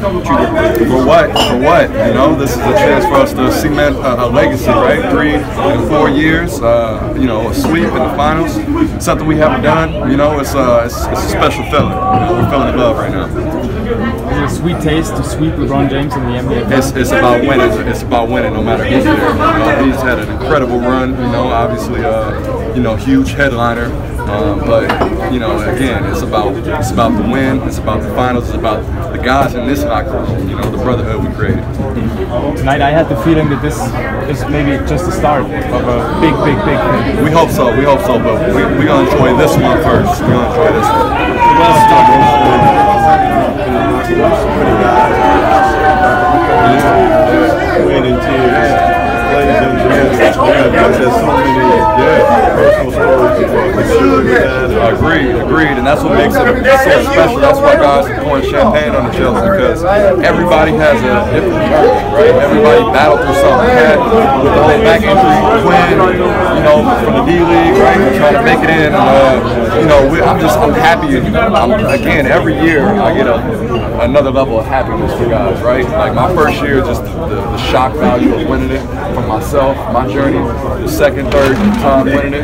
For what? For what? You know, this is a chance for us to cement a, a legacy, right? Three and four years. Uh, you know, a sweep in the finals. Something we haven't done. You know, it's, uh, it's, it's a special feeling. You know, we're feeling love right now. Is it a sweet taste to sweep LeBron James in the NBA? It's, it's about winning. It's about winning, no matter who's there. You know, he's had an incredible run. You know, obviously, uh, you know, huge headliner. Um, but you know, again, it's about it's about the win. It's about the finals. It's about the guys in this locker room. You know, the brotherhood we created. Tonight, I had the feeling that this is maybe just the start of a big, big, big thing. We hope so. We hope so. But we we gonna enjoy this one first. We gonna enjoy this one. Winning tears, ladies and gentlemen. There's so many personal stories. Agreed, agreed, and that's what makes it so special. That's why guys are pouring champagne on the Chelsea because everybody has a different journey, right? Everybody battled through something. Had with the whole back injury, Quinn, you know, from the D League, right? Trying to make it in. Uh, you know, we, I'm just, I'm happy. I'm, again, every year I get a another level of happiness for guys, right? Like my first year, just the, the shock value of winning it for myself, my journey. The second, third time winning it,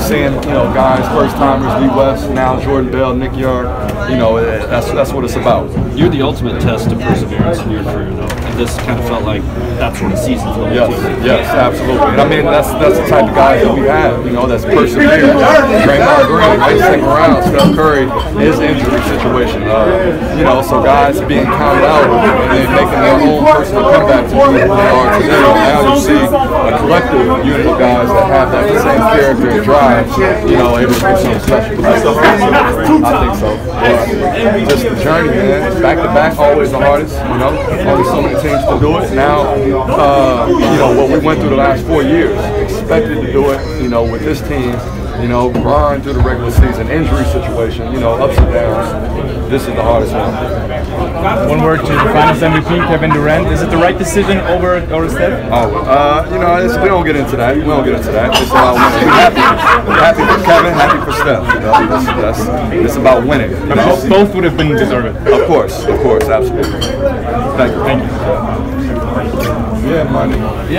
seeing you know guys, first timers, D West, now Jordan Bell, Nick Young. You know, it, that's that's what it's about. You're the ultimate test of perseverance in your career, though, and this kind of felt like that sort of season's going Yes, to. yes, absolutely. And I mean, that's that's the type of guys that we have, you know, that's persevering. Draymond Green, right, second round. Steph Curry, his injury situation. Uh, you know, so guys being counted out and then making their own personal comeback to who they are today. Now you see a collective unit of guys that have that same character and drive, you know, to do something special. I think so. Uh, just the journey, man. Back to back, always the hardest. You know, only so many teams to do it. Now, uh, you know what we went through the last four years. Expected to do it. You know, with this team. You know, grind through the regular season, injury situation. You know, ups and downs. This is the hardest one. One word to the Finals MVP, Kevin Durant. Is it the right decision over Steph? Oh, uh, you know, it's, we don't get into that. We don't get into that. It's about winning. We're happy. For Kevin, happy for Steph. You know, that's, that's, it's about winning. You know? Both, both would have been deserved. Of course, of course, absolutely. Thank you. Thank you. Yeah, money. Yeah.